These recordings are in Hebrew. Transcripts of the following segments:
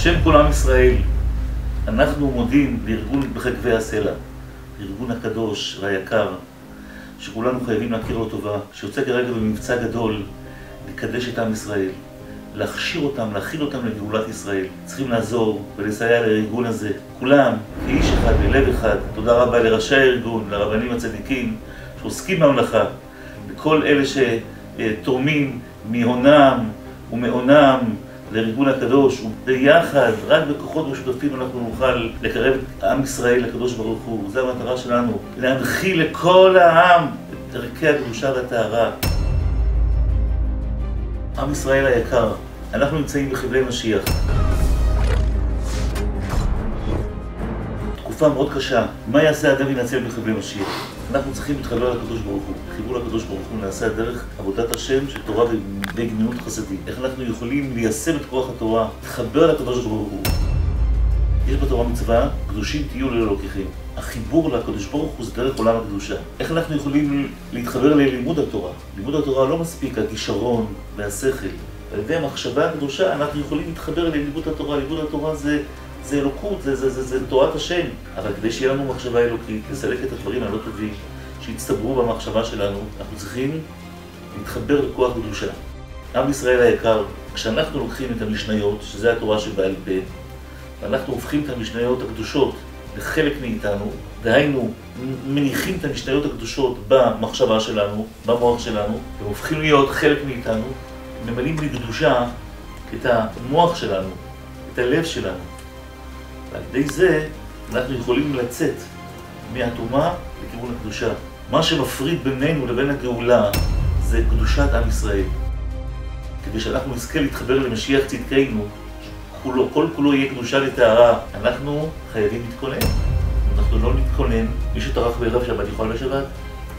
בשם כל עם ישראל, אנחנו מודים לארגון בחגבי הסלע, ארגון הקדוש והיקר, שכולנו חייבים להכיר לו טובה, שיוצא כרגע במבצע גדול לקדש את עם ישראל, להכשיר אותם, להכיל אותם לגאולת ישראל. צריכים לעזור ולסייע לארגון הזה, כולם, כאיש אחד, בלב אחד. תודה רבה לראשי הארגון, לרבנים הצדיקים, שעוסקים בממלכה, לכל אלה שתורמים מהונם ומעונם לארגון הקדוש, וביחד, רק בכוחות משותפים אנחנו נוכל לקרב את עם ישראל לקדוש ברוך הוא. זו המטרה שלנו, להנחיל לכל העם את ערכי הקדושה והטהרה. עם ישראל היקר, אנחנו נמצאים בחבלי משיח. תקופה מאוד קשה. מה יעשה אדם ינצל בחבלי משיח? אנחנו צריכים להתחבר לקדוש ברוך הוא. חיבור לקדוש ברוך הוא נעשה דרך עבודת השם של תורה וגמילות חסדים. איך אנחנו יכולים ליישם את כוח התורה, להתחבר לקדוש ברוך הוא. יש בתורה מצווה, קדושים תהיו ללא לוקחים. החיבור לקדוש ברוך הוא זה דרך עולם הקדושה. איך אנחנו יכולים להתחבר ללימוד התורה? לימוד התורה לא מספיק הכישרון והשכל. על ידי המחשבה הקדושה אנחנו יכולים להתחבר ללימוד התורה. לימוד התורה זה, זה אלוקות, זה, זה, זה, זה תורת השם. אבל כדי שיהיה לנו מחשבה אלוקית, לסלק את הדברים הלא טובים שהצטברו במחשבה שלנו, אנחנו צריכים להתחבר לכוח קדושה. עם ישראל היקר, כשאנחנו לוקחים את המשניות, שזה התורה שבעל פה, ואנחנו הופכים את המשניות הקדושות לחלק מאיתנו, דהיינו, מניחים את המשניות הקדושות במחשבה שלנו, במוח שלנו, הם הופכים להיות חלק מאיתנו, ממלאים בקדושה את המוח שלנו, את הלב שלנו. ועל ידי זה אנחנו יכולים לצאת מהטומאה לכיוון הקדושה. מה שמפריד בינינו לבין הגאולה זה קדושת עם ישראל. כדי שאנחנו נזכה להתחבר למשיח צדקנו, כולו, כל כולו יהיה קדושה לטהרה, אנחנו חייבים להתכונן. אנחנו לא נתכונן, מי שטרח בערב שבת יכול בשבת.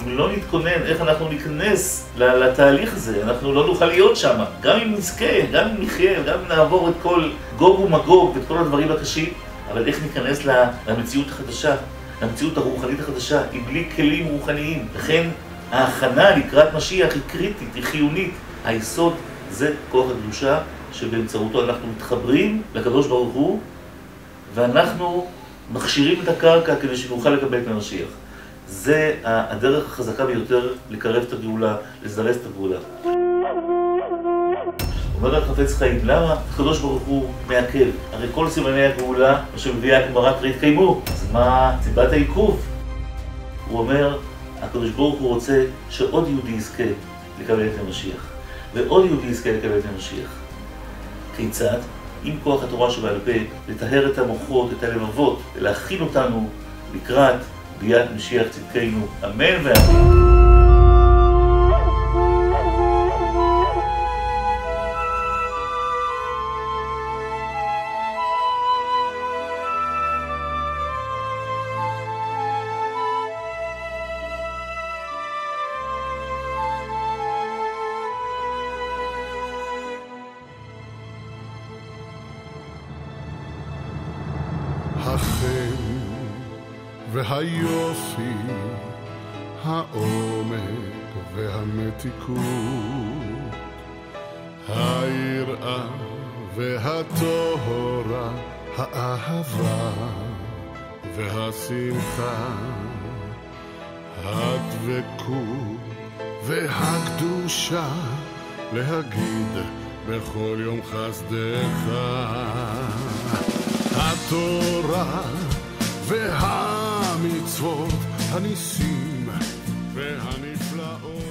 אם לא נתכונן איך אנחנו ניכנס לתהליך הזה, אנחנו לא נוכל להיות שם. גם אם נזכה, גם אם נחיה, גם אם נעבור את כל גוג ומגוג ואת כל הדברים הקשים, אבל איך ניכנס למציאות החדשה, למציאות הרוחנית החדשה, עם בלי כלים רוחניים. לכן ההכנה לקראת משיח היא קריטית, היא חיונית. היסוד זה כוח הקדושה שבאמצעותו אנחנו מתחברים לקדוש ברוך הוא ואנחנו מכשירים את הקרקע כדי שנוכל לקבל את המשיח. זה הדרך החזקה ביותר לקרב את הגאולה, לזרז את הגאולה. אומר החפץ חיים, למה הקדוש ברוך הוא מעכב? הרי כל סימני הגאולה, מה שמביאה הגמרא כבר התקיימו, אז מה סיבת העיכוב? הוא אומר, הקדוש ברוך הוא רוצה שעוד יהודי יזכה לקבל את המשיח, ועוד יהודי יזכה לקבל את המשיח. כיצד? עם כוח התורה שבעל פה, לטהר את המוחות, את הלבבות, ולהכין אותנו לקראת ביאת משיח צדקנו, אמן ואמן. החן והיופי, העומק והמתיקות, היראה והטהרה, האהבה והשמחה, הדבקות והקדושה, להגיד בכל יום חסדך. התורה והמצוות, הניסים והנפלאות.